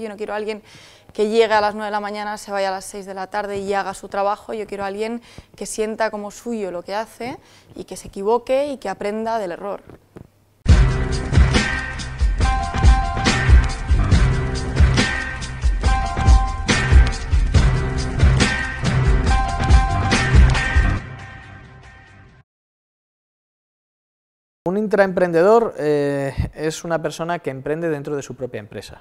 Yo no quiero a alguien que llegue a las 9 de la mañana, se vaya a las 6 de la tarde y haga su trabajo, yo quiero a alguien que sienta como suyo lo que hace y que se equivoque y que aprenda del error. Un intraemprendedor eh, es una persona que emprende dentro de su propia empresa.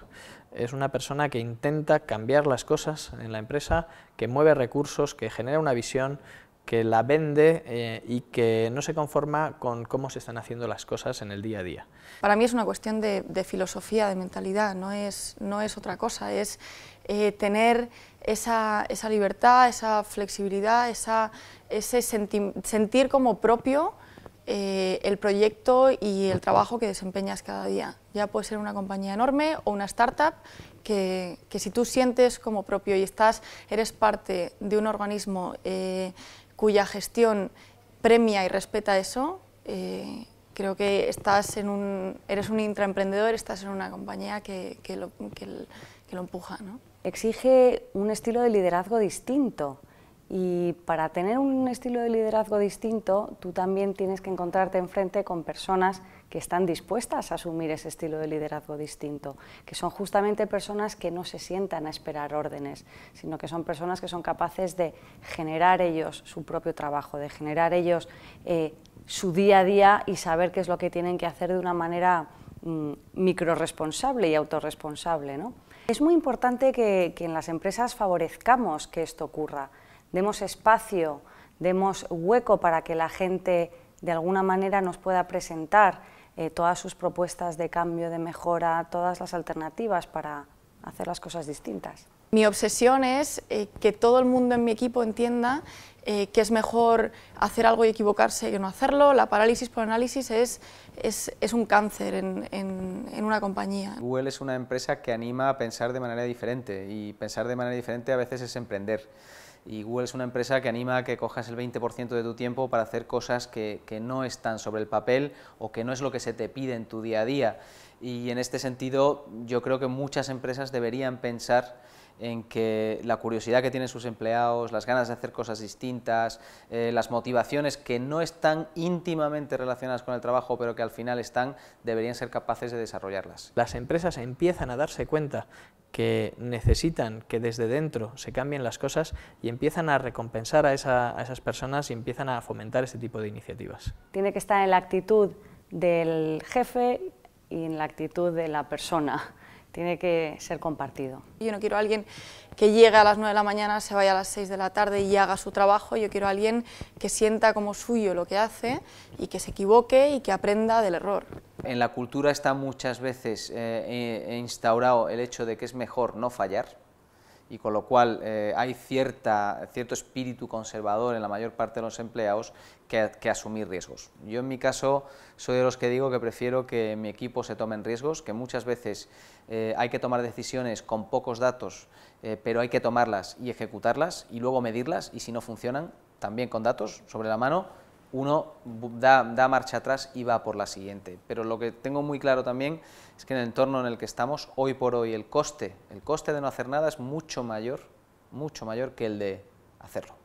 Es una persona que intenta cambiar las cosas en la empresa, que mueve recursos, que genera una visión, que la vende eh, y que no se conforma con cómo se están haciendo las cosas en el día a día. Para mí es una cuestión de, filosofía, de mentalidad, no es, no es otra cosa, es eh, tener esa, esa, libertad, esa flexibilidad, esa, ese sentir como propio eh, el proyecto y el trabajo que desempeñas cada día. Ya puede ser una compañía enorme o una startup que, que si tú sientes como propio y estás, eres parte de un organismo eh, cuya gestión premia y respeta eso, eh, creo que estás en un, eres un intraemprendedor, estás en una compañía que, que, lo, que, lo empuja. ¿no? Exige un estilo de liderazgo distinto y para tener un estilo de liderazgo distinto, tú también tienes que encontrarte enfrente con personas que están dispuestas a asumir ese estilo de liderazgo distinto, que son justamente personas que no se sientan a esperar órdenes, sino que son personas que son capaces de generar ellos su propio trabajo, de generar ellos eh, su día a día y saber qué es lo que tienen que hacer de una manera mm, microresponsable y autorresponsable. ¿no? Es muy importante que en las empresas favorezcamos que esto ocurra demos espacio, demos hueco para que la gente de alguna manera nos pueda presentar eh, todas sus propuestas de cambio, de mejora, todas las alternativas para hacer las cosas distintas. Mi obsesión es eh, que todo el mundo en mi equipo entienda eh, que es mejor hacer algo y equivocarse que no hacerlo. La parálisis por análisis es, es, un cáncer en, en, una compañía. Google es una empresa que anima a pensar de manera diferente y pensar de manera diferente a veces es emprender y Google es una empresa que anima a que cojas el 20% de tu tiempo para hacer cosas que, que, no están sobre el papel o que no es lo que se te pide en tu día a día. Y en este sentido yo creo que muchas empresas deberían pensar en que la curiosidad que tienen sus empleados, las ganas de hacer cosas distintas, eh, las motivaciones que no están íntimamente relacionadas con el trabajo, pero que al final están, deberían ser capaces de desarrollarlas. Las empresas empiezan a darse cuenta que necesitan que desde dentro se cambien las cosas y empiezan a recompensar a, a esas personas y empiezan a fomentar este tipo de iniciativas. Tiene que estar en la actitud del jefe y en la actitud de la persona tiene que ser compartido. Yo no quiero a alguien que llegue a las 9 de la mañana, se vaya a las 6 de la tarde y haga su trabajo, yo quiero a alguien que sienta como suyo lo que hace y que se equivoque y que aprenda del error. En la cultura está muchas veces eh, instaurado el hecho de que es mejor no fallar, y con lo cual eh, hay cierta, cierto espíritu conservador en la mayor parte de los empleados que, asumir riesgos. Yo en mi caso soy de los que digo que prefiero que mi equipo se tomen riesgos, que muchas veces eh, hay que tomar decisiones con pocos datos, eh, pero hay que tomarlas y ejecutarlas y luego medirlas y si no funcionan, también con datos sobre la mano, uno da, marcha atrás y va por la siguiente. Pero lo que tengo muy claro también es que en el entorno en el que estamos, hoy por hoy, el coste, el coste de no hacer nada es mucho mayor, mucho mayor que el de hacerlo.